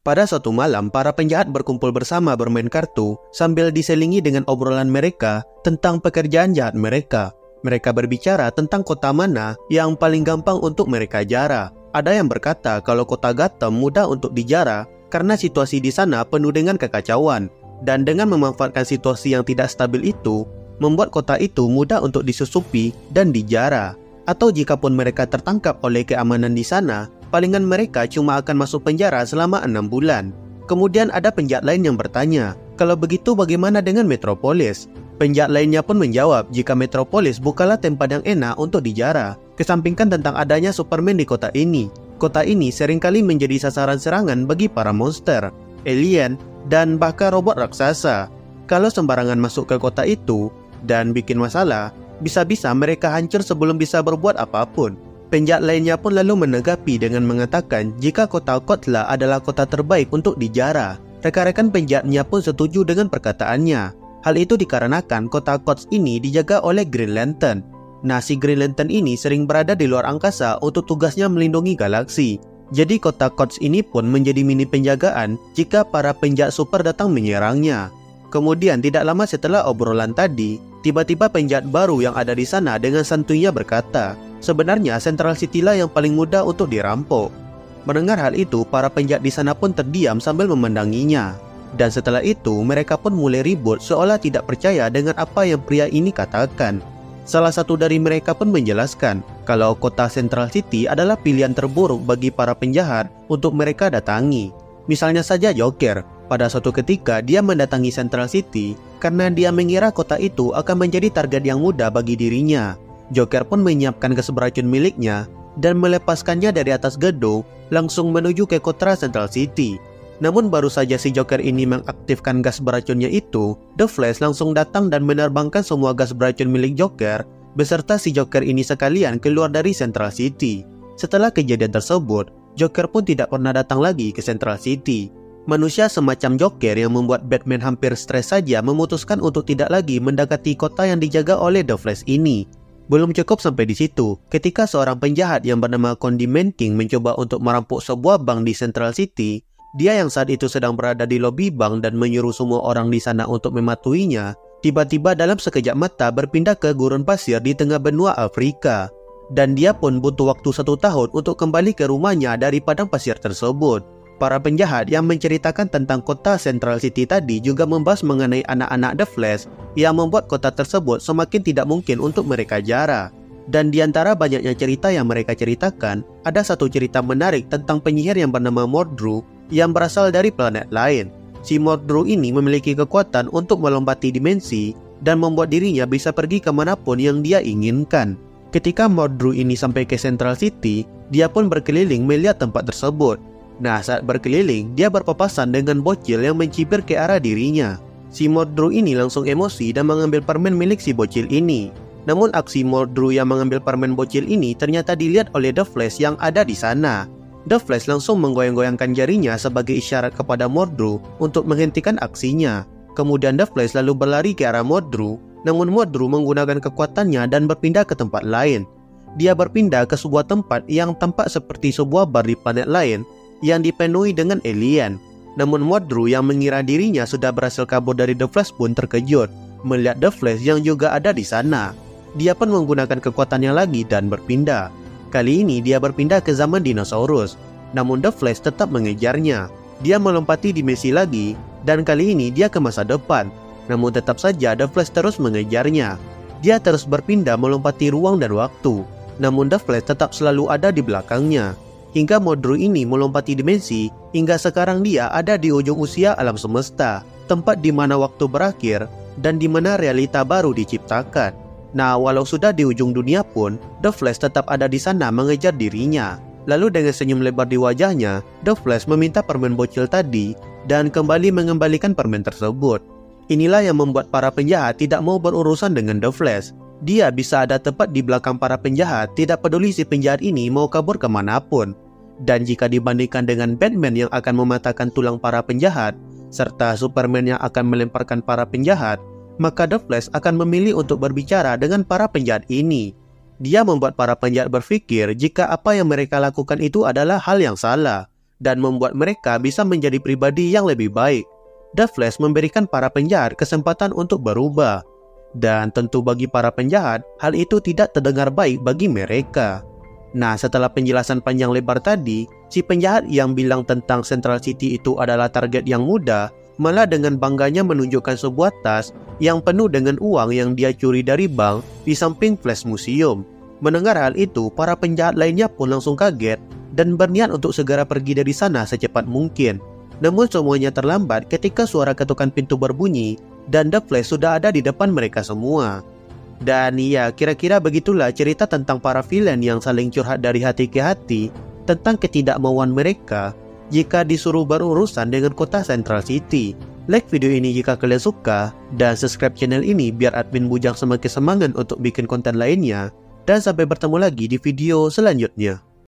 Pada suatu malam, para penjahat berkumpul bersama bermain kartu sambil diselingi dengan obrolan mereka tentang pekerjaan jahat mereka. Mereka berbicara tentang kota mana yang paling gampang untuk mereka jara. Ada yang berkata kalau kota Gotham mudah untuk dijara karena situasi di sana penuh dengan kekacauan. Dan dengan memanfaatkan situasi yang tidak stabil itu, membuat kota itu mudah untuk disusupi dan dijara. Atau jikapun mereka tertangkap oleh keamanan di sana, palingan mereka cuma akan masuk penjara selama enam bulan. Kemudian ada penjahat lain yang bertanya, kalau begitu bagaimana dengan Metropolis? Penjahat lainnya pun menjawab jika Metropolis bukanlah tempat yang enak untuk dijara, kesampingkan tentang adanya Superman di kota ini. Kota ini sering kali menjadi sasaran serangan bagi para monster, alien, dan bahkan robot raksasa. Kalau sembarangan masuk ke kota itu dan bikin masalah, bisa-bisa mereka hancur sebelum bisa berbuat apa pun. Penjahat lainnya pun lalu menanggapi dengan mengatakan jika kota Kotla adalah kota terbaik untuk dijara. Rekan-rekan penjahatnya pun setuju dengan perkataannya. Hal itu dikarenakan kota Kots ini dijaga oleh Green Lantern. Nah, si Green Lantern ini sering berada di luar angkasa untuk tugasnya melindungi galaksi. Jadi kota Kots ini pun menjadi mini penjagaan jika para penjahat super datang menyerangnya. Kemudian tidak lama setelah obrolan tadi, tiba-tiba penjahat baru yang ada di sana dengan santuinya berkata, sebenarnya Central City lah yang paling mudah untuk dirampok. Mendengar hal itu, para penjahat di sana pun terdiam sambil memandanginya. Dan setelah itu, mereka pun mulai ribut seolah tidak percaya dengan apa yang pria ini katakan. Salah satu dari mereka pun menjelaskan kalau kota Central City adalah pilihan terburuk bagi para penjahat untuk mereka datangi. Misalnya saja Joker, pada suatu ketika dia mendatangi Central City karena dia mengira kota itu akan menjadi target yang mudah bagi dirinya. Joker pun menyiapkan gas beracun miliknya dan melepaskannya dari atas gedung langsung menuju ke kota Central City. Namun baru saja si Joker ini mengaktifkan gas beracunnya itu, The Flash langsung datang dan menerbangkan semua gas beracun milik Joker beserta si Joker ini sekalian keluar dari Central City. Setelah kejadian tersebut, Joker pun tidak pernah datang lagi ke Central City. Manusia semacam Joker yang membuat Batman hampir stres saja memutuskan untuk tidak lagi mendekati kota yang dijaga oleh The Flash ini. Belum cukup sampai di situ, ketika seorang penjahat yang bernama Condiment King mencoba untuk merampok sebuah bank di Central City, dia yang saat itu sedang berada di lobi bank dan menyuruh semua orang di sana untuk mematuhinya, tiba-tiba dalam sekejap mata berpindah ke gurun pasir di tengah benua Afrika. Dan dia pun butuh waktu satu tahun untuk kembali ke rumahnya dari padang pasir tersebut. Para penjahat yang menceritakan tentang kota Central City tadi juga membahas mengenai anak-anak The Flash yang membuat kota tersebut semakin tidak mungkin untuk mereka jara. Dan di antara banyaknya cerita yang mereka ceritakan, ada satu cerita menarik tentang penyihir yang bernama Mordru yang berasal dari planet lain. Si Mordru ini memiliki kekuatan untuk melompati dimensi dan membuat dirinya bisa pergi ke mana pun yang dia inginkan. Ketika Mordru ini sampai ke Central City, dia pun berkeliling melihat tempat tersebut. Nah, saat berkeliling, dia berpapasan dengan bocil yang mencibir ke arah dirinya. Si Mordru ini langsung emosi dan mengambil permen milik si bocil ini. Namun aksi Mordru yang mengambil permen bocil ini ternyata dilihat oleh The Flash yang ada di sana. The Flash langsung menggoyang-goyangkan jarinya sebagai isyarat kepada Mordru untuk menghentikan aksinya. Kemudian The Flash lalu berlari ke arah Mordru, namun Mordru menggunakan kekuatannya dan berpindah ke tempat lain. Dia berpindah ke sebuah tempat yang tampak seperti sebuah bar di planet lain yang dipenuhi dengan alien. Namun Mordru yang mengira dirinya sudah berhasil kabur dari The Flash pun terkejut melihat The Flash yang juga ada di sana. Dia pun menggunakan kekuatannya lagi dan berpindah. Kali ini dia berpindah ke zaman dinosaurus, namun The Flash tetap mengejarnya. Dia melompati dimensi lagi, dan kali ini dia ke masa depan. Namun tetap saja The Flash terus mengejarnya. Dia terus berpindah melompati ruang dan waktu, namun The Flash tetap selalu ada di belakangnya. Hingga Modru ini melompati dimensi, hingga sekarang dia ada di ujung usia alam semesta, tempat di mana waktu berakhir dan di mana realita baru diciptakan. Nah, walau sudah di ujung dunia pun, The Flash tetap ada di sana mengejar dirinya. Lalu dengan senyum lebar di wajahnya, The Flash meminta permen bocil tadi dan kembali mengembalikan permen tersebut. Inilah yang membuat para penjahat tidak mau berurusan dengan The Flash. Dia bisa ada tepat di belakang para penjahat, tidak peduli si penjahat ini mau kabur ke mana pun. Dan jika dibandingkan dengan Batman yang akan mematahkan tulang para penjahat, serta Superman yang akan melemparkan para penjahat, maka The Flash akan memilih untuk berbicara dengan para penjahat ini. Dia membuat para penjahat berpikir jika apa yang mereka lakukan itu adalah hal yang salah. dan membuat mereka bisa menjadi pribadi yang lebih baik. The Flash memberikan para penjahat kesempatan untuk berubah. Dan tentu bagi para penjahat, hal itu tidak terdengar baik bagi mereka. Nah, setelah penjelasan panjang lebar tadi, si penjahat yang bilang tentang Central City itu adalah target yang mudah, malah dengan bangganya menunjukkan sebuah tas yang penuh dengan uang yang dia curi dari bank di samping Flash Museum. Mendengar hal itu, para penjahat lainnya pun langsung kaget dan berniat untuk segera pergi dari sana secepat mungkin. Namun semuanya terlambat ketika suara ketukan pintu berbunyi dan The Flash sudah ada di depan mereka semua. Dan ya, kira-kira begitulah cerita tentang para villain yang saling curhat dari hati ke hati tentang ketidakmauan mereka jika disuruh berurusan dengan kota Central City. Like video ini jika kalian suka dan subscribe channel ini biar admin Bujang semakin semangat untuk bikin konten lainnya. Dan sampai bertemu lagi di video selanjutnya.